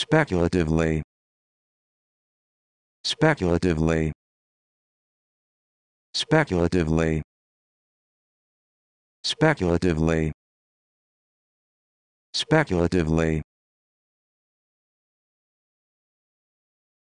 speculatively. Speculatively. Speculatively. Speculatively. Speculatively.